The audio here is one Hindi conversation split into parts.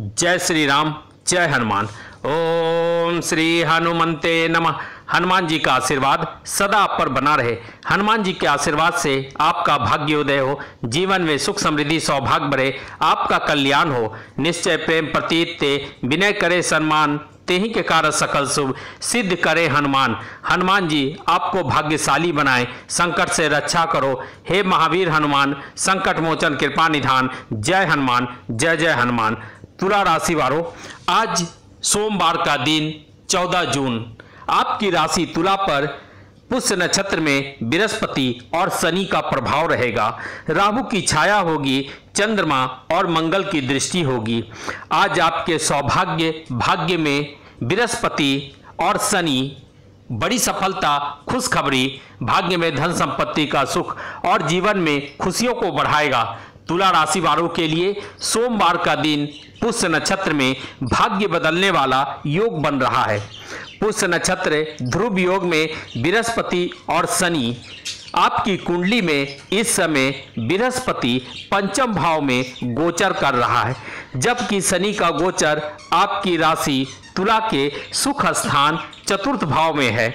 जय श्री राम जय हनुमान। ओम श्री हनुमंते नमः। हनुमान जी का आशीर्वाद सदा आप पर बना रहे। हनुमान जी के आशीर्वाद से आपका भाग्योदय हो। जीवन में सुख समृद्धि, सौभाग्य बढ़े। आपका कल्याण हो। निश्चय प्रेम प्रतीत ते, विनय करे सम्मान तेही के कारण सकल शुभ सिद्ध करे हनुमान। हनुमान जी आपको भाग्यशाली बनाए। संकट से रक्षा करो। हे महावीर हनुमान, संकट मोचन, कृपा निधान। जय हनुमान, जय जय हनुमान। तुला राशि वालों, आज सोमवार का दिन 14 जून। आपकी राशि तुला पर पुष्य नक्षत्र में बृहस्पति और शनि का प्रभाव रहेगा। राहु की छाया होगी, चंद्रमा और मंगल की दृष्टि होगी। आज आपके सौभाग्य, भाग्य में बृहस्पति और शनि, बड़ी सफलता, खुशखबरी, भाग्य में धन संपत्ति का सुख और जीवन में खुशियों को बढ़ाएगा। तुला राशि वालों के लिए सोमवार का दिन पुष्य नक्षत्र में भाग्य बदलने वाला योग बन रहा है। पुष्य नक्षत्र ध्रुव योग में बृहस्पति और शनि आपकी कुंडली में इस समय बृहस्पति पंचम भाव में गोचर कर रहा है, जबकि शनि का गोचर आपकी राशि तुला के सुख स्थान चतुर्थ भाव में है।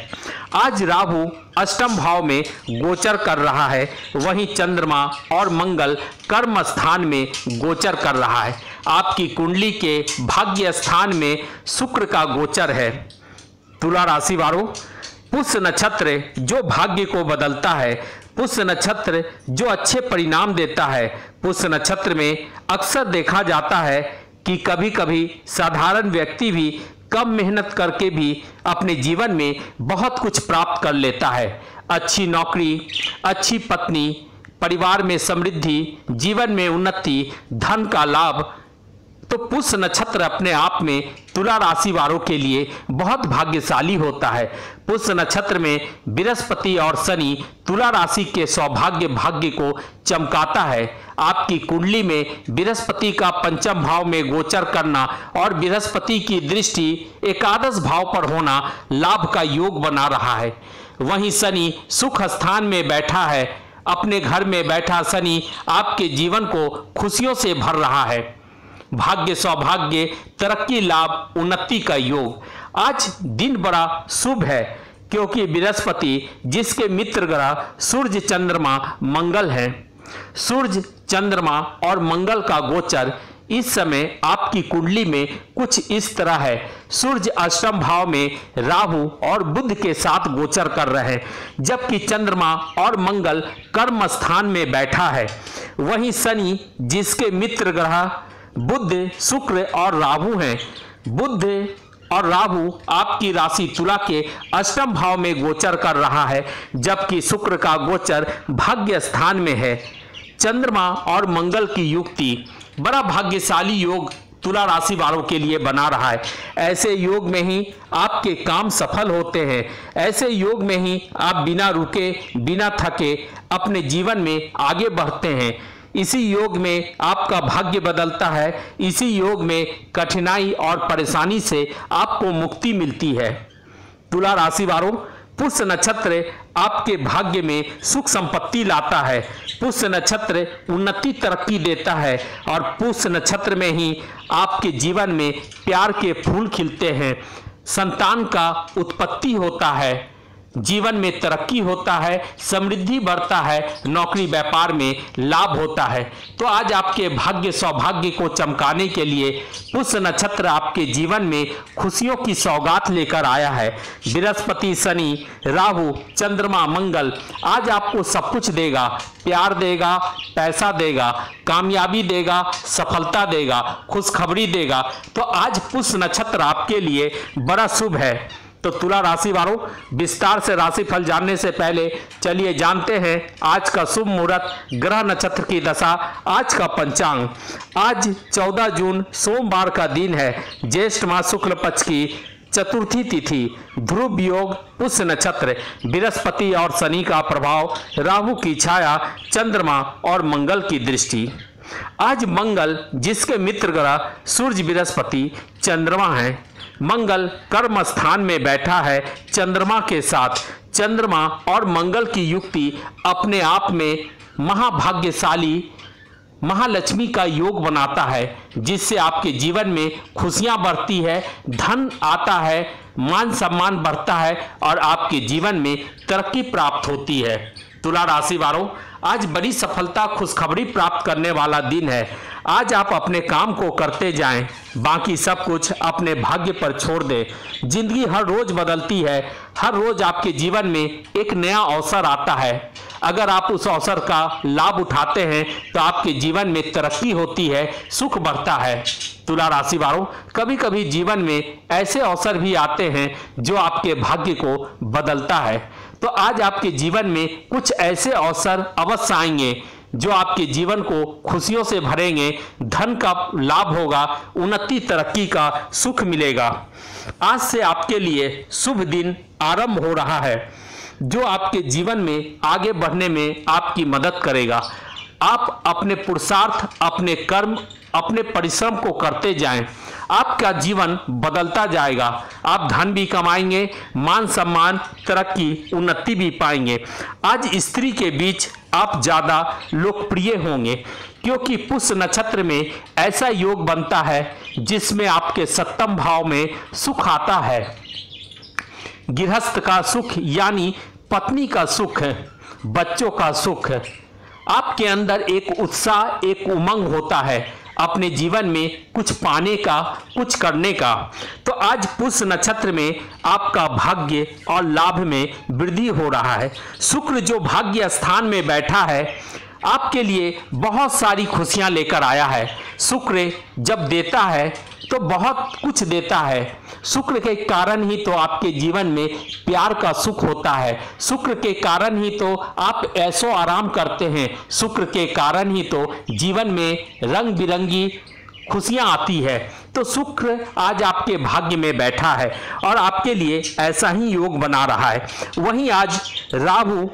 आज राहु अष्टम भाव में गोचर कर रहा है। वहीं चंद्रमा और मंगल कर्म स्थान में गोचर कर रहा है। आपकी कुंडली के भाग्य स्थान में शुक्र का गोचर है। तुला राशि वालों पुष्य नक्षत्र जो भाग्य को बदलता है पुष्य नक्षत्र जो अच्छे परिणाम देता है पुष्य नक्षत्र में अक्सर देखा जाता है कि कभी कभी साधारण व्यक्ति भी कम मेहनत करके भी अपने जीवन में बहुत कुछ प्राप्त कर लेता है। अच्छी नौकरी, अच्छी पत्नी, परिवार में समृद्धि, जीवन में उन्नति, धन का लाभ तो पुष्य नक्षत्र अपने आप में तुला राशि वालों के लिए बहुत भाग्यशाली होता है। पुष्य नक्षत्र में बृहस्पति और शनि तुला राशि के सौभाग्य भाग्य को चमकाता है। आपकी कुंडली में बृहस्पति का पंचम भाव में गोचर करना और बृहस्पति की दृष्टि एकादश भाव पर होना लाभ का योग बना रहा है। वहीं शनि सुख स्थान में बैठा है। अपने घर में बैठा शनि आपके जीवन को खुशियों से भर रहा है। भाग्य सौभाग्य, तरक्की लाभ, उन्नति का योग। आज दिन बड़ा शुभ है, क्योंकि बृहस्पति, जिसके मित्र ग्रह सूर्य चंद्रमा, मंगल है। सूर्य चंद्रमा और मंगल का गोचर इस समय आपकी कुंडली में कुछ इस तरह है। सूर्य अष्टम भाव में राहु और बुध के साथ गोचर कर रहे हैं, जबकि चंद्रमा और मंगल कर्म स्थान में बैठा है। वहीं शनि, जिसके मित्र ग्रह बुद्ध शुक्र और राहु हैं बुद्ध और राहु आपकी राशि तुला के अष्टम भाव में गोचर कर रहा है, जबकि शुक्र का गोचर भाग्य स्थान में है। चंद्रमा और मंगल की युक्ति बड़ा भाग्यशाली योग तुला राशि वालों के लिए बना रहा है। ऐसे योग में ही आपके काम सफल होते हैं। ऐसे योग में ही आप बिना रुके, बिना थके अपने जीवन में आगे बढ़ते हैं। इसी योग में आपका भाग्य बदलता है, इसी योग में कठिनाई और परेशानी से आपको मुक्ति मिलती है। तुला राशि वालों, पुष्य नक्षत्र आपके भाग्य में सुख संपत्ति लाता है। पुष्य नक्षत्र उन्नति तरक्की देता है और पुष्य नक्षत्र में ही आपके जीवन में प्यार के फूल खिलते हैं। संतान का उत्पत्ति होता है। जीवन में तरक्की होता है, समृद्धि बढ़ता है, नौकरी व्यापार में लाभ होता है। तो आज आपके भाग्य सौभाग्य को चमकाने के लिए पुष्य नक्षत्र आपके जीवन में खुशियों की सौगात लेकर आया है। बृहस्पति, शनि, राहु, चंद्रमा, मंगल, आज आपको सब कुछ देगा। प्यार देगा, पैसा देगा, कामयाबी देगा, सफलता देगा, खुशखबरी देगा। तो आज पुष्य नक्षत्र आपके लिए बड़ा शुभ है। तो तुला राशि वालों, विस्तार से राशि फल जानने से पहले चलिए जानते हैं आज का शुभ मुहूर्त, ग्रह नक्षत्र की दशा, आज का पंचांग। आज 14 जून, सोमवार का दिन है। ज्येष्ठ मास शुक्ल पक्ष की चतुर्थी तिथि, ध्रुव योग पुष्य नक्षत्र, बृहस्पति और शनि का प्रभाव, राहु की छाया, चंद्रमा और मंगल की दृष्टि। आज मंगल, जिसके मित्र ग्रह, सूर्य, बृहस्पति, चंद्रमा है। मंगल कर्म स्थान में बैठा है चंद्रमा के साथ। चंद्रमा और मंगल की युक्ति अपने आप में महाभाग्यशाली महालक्ष्मी का योग बनाता है, जिससे आपके जीवन में खुशियाँ बढ़ती है, धन आता है, मान सम्मान बढ़ता है और आपके जीवन में तरक्की प्राप्त होती है। तुला राशि वालों, आज बड़ी सफलता खुशखबरी प्राप्त करने वाला दिन है। आज आप अपने काम को करते जाएँ, बाकी सब कुछ अपने भाग्य पर छोड़ दें। ज़िंदगी हर रोज बदलती है, हर रोज आपके जीवन में एक नया अवसर आता है। अगर आप उस अवसर का लाभ उठाते हैं तो आपके जीवन में तरक्की होती है, सुख बढ़ता है। तुला राशि वालों कभी कभी जीवन में ऐसे अवसर भी आते हैं, जो आपके भाग्य को बदलता है। तो आज आपके जीवन में कुछ ऐसे अवसर अवश्य आएँगे जो आपके जीवन को खुशियों से भरेंगे, धन का लाभ होगा, उन्नति, तरक्की का सुख मिलेगा। आज से आपके लिए शुभ दिन आरंभ हो रहा है, जो आपके जीवन में आगे बढ़ने में आपकी मदद करेगा। आप अपने पुरुषार्थ, अपने कर्म, अपने परिश्रम को करते जाएँ। आपका जीवन बदलता जाएगा। आप धन भी कमाएँगे, मान सम्मान, तरक्की, उन्नति भी पाएँगे। आज स्त्री के बीच आप ज़्यादा लोकप्रिय होंगे, क्योंकि पुष्य नक्षत्र में ऐसा योग बनता है, जिसमें आपके सप्तम भाव में सुख आता है। गृहस्थ का सुख, यानी पत्नी का सुख, बच्चों का सुख आपके अंदर एक उत्साह, एक उमंग होता है अपने जीवन में कुछ पाने का, कुछ करने का। तो आज पुष्य नक्षत्र में आपका भाग्य और लाभ में वृद्धि हो रहा है। शुक्र जो भाग्य स्थान में बैठा है, आपके लिए बहुत सारी खुशियाँ लेकर आया है। शुक्र जब देता है तो बहुत कुछ देता है। शुक्र के कारण ही तो आपके जीवन में प्यार का सुख होता है। शुक्र के कारण ही तो आप ऐसो आराम करते हैं। शुक्र के कारण ही तो जीवन में रंग बिरंगी खुशियाँ आती है। तो शुक्र आज आपके भाग्य में बैठा है और आपके लिए ऐसा ही योग बना रहा है। वहीं आज राहु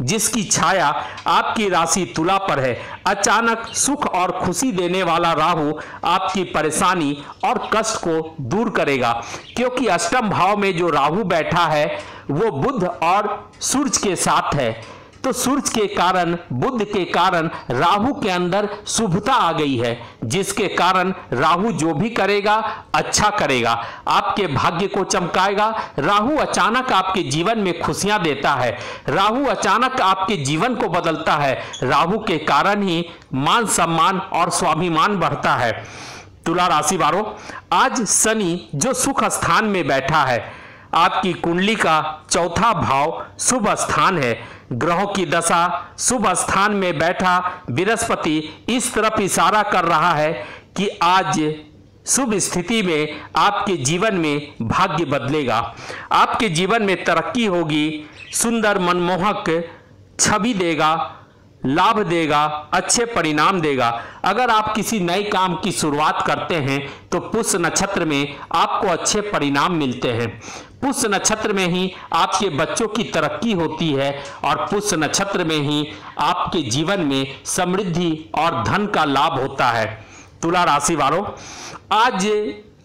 जिसकी छाया आपकी राशि तुला पर है। अचानक सुख और खुशी देने वाला राहु आपकी परेशानी और कष्ट को दूर करेगा। क्योंकि अष्टम भाव में जो राहु बैठा है, वो बुध और सूर्य के साथ है। तो सूर्य के कारण बुद्ध के कारण राहु के अंदर शुभता आ गई है, जिसके कारण राहु जो भी करेगा अच्छा करेगा। आपके भाग्य को चमकाएगा। राहु अचानक आपके जीवन में खुशियाँ देता है। राहु अचानक आपके जीवन को बदलता है। राहु के कारण ही मान सम्मान और स्वाभिमान बढ़ता है। तुला राशि वालों, आज शनि जो सुख स्थान में बैठा है, आपकी कुंडली का चौथा भाव शुभ स्थान है। ग्रहों की दशा, शुभ स्थान में बैठा बृहस्पति इस तरफ़ इशारा कर रहा है कि आज शुभ स्थिति में आपके जीवन में भाग्य बदलेगा। आपके जीवन में तरक्की होगी, सुंदर मनमोहक छवि देगा, लाभ देगा, अच्छे परिणाम देगा। अगर आप किसी नए काम की शुरुआत करते हैं तो पुष्य नक्षत्र में आपको अच्छे परिणाम मिलते हैं। पुष्य नक्षत्र में ही आपके बच्चों की तरक्की होती है और पुष्य नक्षत्र में ही आपके जीवन में समृद्धि और धन का लाभ होता है। तुला राशि वालों, आज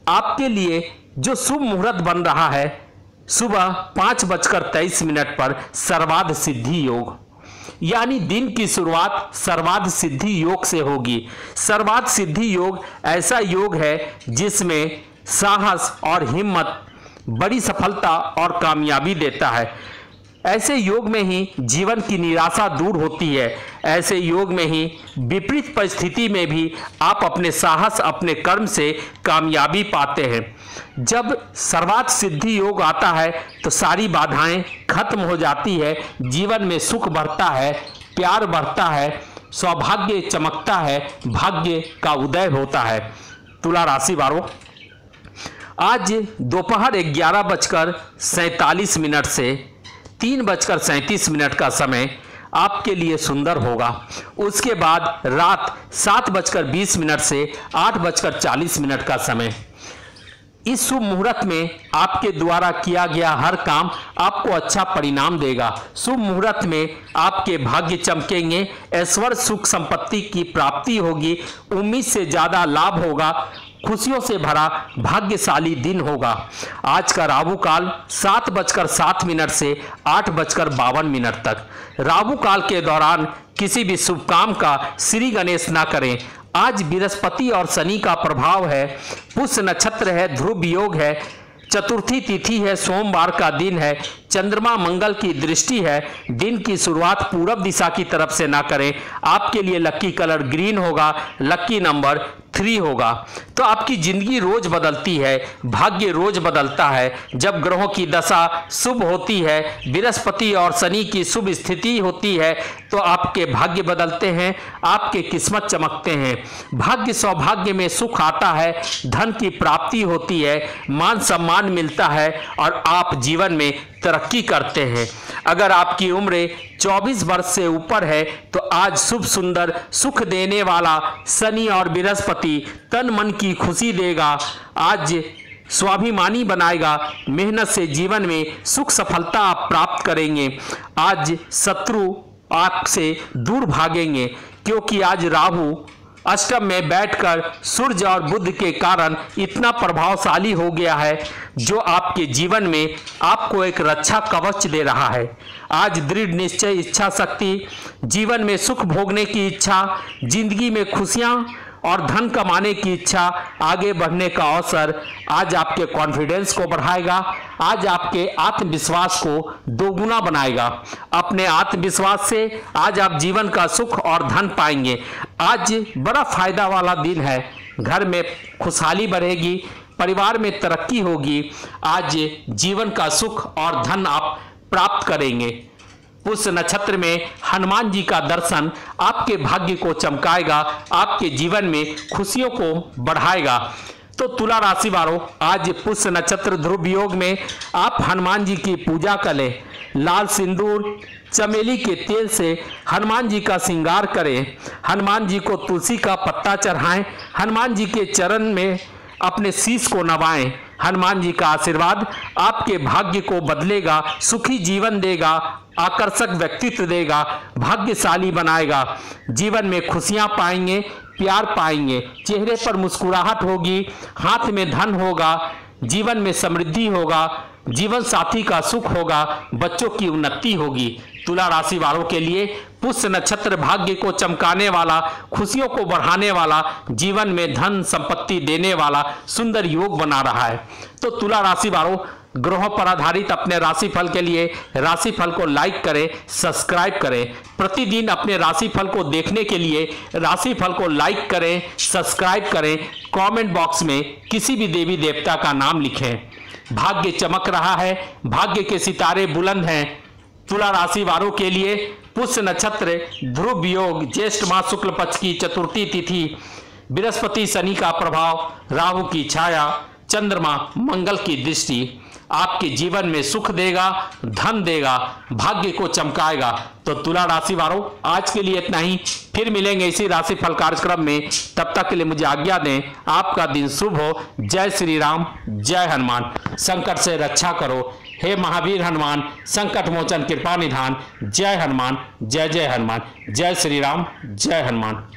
आपके लिए जो शुभ मुहूर्त बन रहा है, सुबह पाँच बजकर तेईस मिनट पर सर्वाध सिद्धि योग। यानी दिन की शुरुआत सर्वाध सिद्धि योग से होगी। सर्वाध सिद्धि योग ऐसा योग है जिसमें साहस और हिम्मत बड़ी सफलता और कामयाबी देता है। ऐसे योग में ही जीवन की निराशा दूर होती है। ऐसे योग में ही विपरीत परिस्थिति में भी आप अपने साहस, अपने कर्म से कामयाबी पाते हैं। जब सर्वात सिद्धि योग आता है तो सारी बाधाएँ खत्म हो जाती है। जीवन में सुख बढ़ता है, प्यार बढ़ता है, सौभाग्य चमकता है, भाग्य का उदय होता है। तुला राशि वालों आज दोपहर ग्यारह बजकर सैतालीस मिनट से तीन बजकर सैंतीस मिनट का समय आपके लिए सुंदर होगा। उसके बाद रात सात बजकर बीस मिनट से आठ बजकर चालीस मिनट का समय। इस शुभ मुहूर्त में आपके द्वारा किया गया हर काम आपको अच्छा परिणाम देगा। शुभ मुहूर्त में आपके भाग्य चमकेंगे, ऐश्वर्य सुख संपत्ति की प्राप्ति होगी, उम्मीद से ज़्यादा लाभ होगा खुशियों से भरा भाग्यशाली दिन होगा। आज का राहु काल सात बजकर सात मिनट से आठ बजकर बावन मिनट तक। राहु काल के दौरान किसी भी शुभ काम का श्री गणेश ना करें। आज बृहस्पति और शनि का प्रभाव है। पुष्य नक्षत्र है, ध्रुव योग है, चतुर्थी तिथि है, सोमवार का दिन है, चंद्रमा मंगल की दृष्टि है। दिन की शुरुआत पूरब दिशा की तरफ़ से ना करें। आपके लिए लक्की कलर ग्रीन होगा। लक्की नंबर थ्री होगा तो आपकी ज़िंदगी रोज बदलती है, भाग्य रोज बदलता है। जब ग्रहों की दशा शुभ होती है, बृहस्पति और शनि की शुभ स्थिति होती है तो आपके भाग्य बदलते हैं, आपके किस्मत चमकते हैं। भाग्य सौभाग्य में सुख आता है, धन की प्राप्ति होती है, मान सम्मान मिलता है, और आप जीवन में तरक्की करते हैं। अगर आपकी उम्र 24 वर्ष से ऊपर है तो आज शुभ सुंदर सुख देने वाला शनि और बृहस्पति तन मन की खुशी देगा। आज स्वाभिमानी बनाएगा, मेहनत से जीवन में सुख सफलता आप प्राप्त करेंगे। आज शत्रु आपसे दूर भागेंगे, क्योंकि आज राहु अष्टम में बैठकर सूर्य और बुद्ध के कारण इतना प्रभावशाली हो गया है, जो आपके जीवन में आपको एक रक्षा कवच दे रहा है। आज दृढ़ निश्चय इच्छा शक्ति जीवन में सुख भोगने की इच्छा, ज़िंदगी में खुशियाँ और धन कमाने की इच्छा आगे बढ़ने का अवसर आज आपके कॉन्फिडेंस को बढ़ाएगा। आज आपके आत्मविश्वास को दोगुना बनाएगा। अपने आत्मविश्वास से आज आप जीवन का सुख और धन पाएँगे। आज बड़ा फ़ायदा वाला दिन है। घर में खुशहाली बढ़ेगी, परिवार में तरक्की होगी। आज जीवन का सुख और धन आप प्राप्त करेंगे। उस नक्षत्र में हनुमान जी का दर्शन आपके भाग्य को चमकाएगा, आपके जीवन में खुशियों को बढ़ाएगा। तो तुला राशि वालों, आज पुष्य नक्षत्र ध्रुव योग में आप हनुमान जी की पूजा करें लाल सिंदूर, चमेली के तेल से हनुमान जी का श्रृंगार करें। हनुमान जी को तुलसी का पत्ता चढ़ाएँ। हनुमान जी के चरण में अपने शीश को नवाएँ। हनुमान जी का आशीर्वाद आपके भाग्य को बदलेगा, सुखी जीवन देगा आकर्षक व्यक्तित्व देगा, भाग्यशाली बनाएगा। जीवन में खुशियाँ पाएँगे, प्यार पाएँगे। चेहरे पर मुस्कुराहट होगी, हाथ में धन होगा, जीवन में समृद्धि होगा, जीवन साथी का सुख होगा, बच्चों की उन्नति होगी। तुला राशि वालों के लिए पुष्य नक्षत्र भाग्य को चमकाने वाला, खुशियों को बढ़ाने वाला, जीवन में धन संपत्ति देने वाला सुंदर योग बना रहा है। तो तुला राशि वालों ग्रहों पर आधारित अपने राशिफल के लिए राशिफल को लाइक करें सब्सक्राइब करें। प्रतिदिन अपने राशिफल को देखने के लिए राशिफल को लाइक करें सब्सक्राइब करें। कमेंट बॉक्स में किसी भी देवी देवता का नाम लिखें। भाग्य चमक रहा है, भाग्य के सितारे बुलंद हैं। तुला राशि वालों के लिए पुष्य नक्षत्र, ध्रुव योग, ज्येष्ठ मास शुक्ल पक्ष की चतुर्थी तिथि, बृहस्पति शनि का प्रभाव, राहु की छाया चंद्रमा मंगल की दृष्टि आपके जीवन में सुख देगा, धन देगा, भाग्य को चमकाएगा। तो तुला राशि वालों, आज के लिए इतना ही। फिर मिलेंगे इसी राशि फल कार्यक्रम में। तब तक के लिए मुझे आज्ञा दें, आपका दिन शुभ हो। जय श्री राम, जय हनुमान। संकट से रक्षा करो। हे महावीर हनुमान, संकट मोचन कृपा निधान। जय हनुमान, जय जय हनुमान। जय श्री राम, जय हनुमान।